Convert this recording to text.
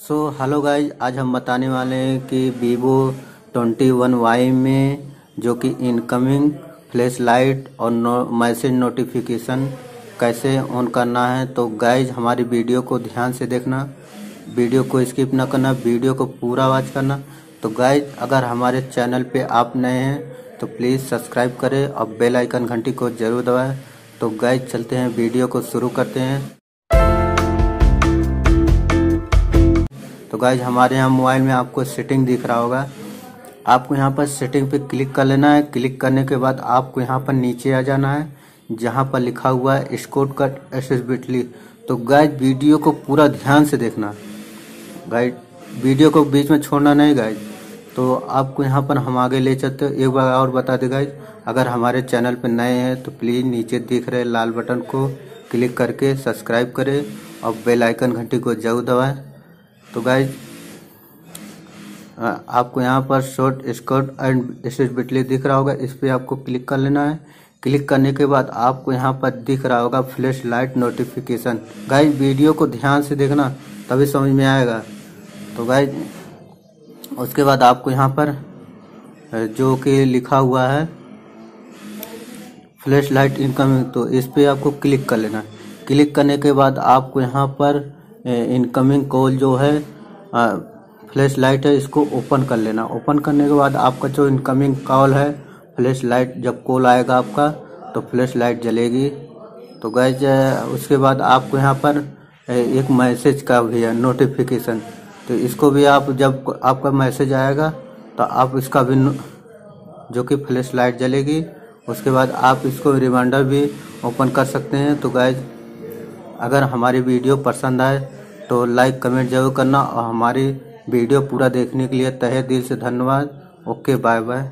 So hello guys आज हम बताने वाले हैं कि वीवो ट्वेंटी वन वाई में जो कि इनकमिंग फ्लैश लाइट और नो, मैसेज नोटिफिकेशन कैसे ऑन करना है तो गाइज़ हमारी वीडियो को ध्यान से देखना वीडियो को स्किप ना करना वीडियो को पूरा वॉच करना। तो गाइज़ अगर हमारे चैनल पे आप नए हैं तो प्लीज़ सब्सक्राइब करें और बेल आइकन घंटी को ज़रूर दबाएँ। तो गाइज़ चलते हैं वीडियो को शुरू करते हैं। तो गाइज़ हमारे यहाँ मोबाइल में आपको सेटिंग दिख रहा होगा। आपको यहाँ पर सेटिंग पे क्लिक कर लेना है। क्लिक करने के बाद आपको यहाँ पर नीचे आ जाना है, जहाँ पर लिखा हुआ है स्कोट कट एस एसेसबिटली तो गाइज़ वीडियो को पूरा ध्यान से देखना। गाइड वीडियो को बीच में छोड़ना नहीं गाइज़ तो आपको यहाँ पर हम आगे ले चलते एक बार और बता दे गाइज़ अगर हमारे चैनल पर नए हैं तो प्लीज़ नीचे दिख रहे लाल बटन को क्लिक करके सब्सक्राइब करें और बेल आइकन घंटी को ज़रूर दबाएँ। तो गाइज़ आपको यहाँ पर शॉर्ट स्कर्ट एंड स्टिच बिटली दिख रहा होगा। इस पर आपको क्लिक कर लेना है। क्लिक करने के बाद आपको यहाँ पर दिख रहा होगा flash light notification guys video को ध्यान से देखना, तभी समझ में आएगा। तो गाइज़ उसके बाद आपको यहाँ पर जो कि लिखा हुआ है फ्लैश लाइट इनकमिंग तो इस पर आपको क्लिक कर लेना। क्लिक करने के बाद आपको यहाँ पर इनकमिंग कॉल जो है फ्लैश लाइट है, इसको ओपन कर लेना। ओपन करने के बाद आपका जो इनकमिंग कॉल है फ्लैश लाइट जब कॉल आएगा आपका तो फ्लैश लाइट जलेगी। तो गैज उसके बाद आपको यहाँ पर एक मैसेज का भी है नोटिफिकेशन तो इसको भी आप जब आपका मैसेज आएगा तो आप इसका भी जो कि फ्लैश लाइट जलेगी। उसके बाद आप इसको रिमाइंडर भी ओपन कर सकते हैं। तो गैज अगर हमारी वीडियो पसंद आए तो लाइक, कमेंट ज़रूर करना और हमारी वीडियो पूरा देखने के लिए तहे दिल से धन्यवाद। Okay bye bye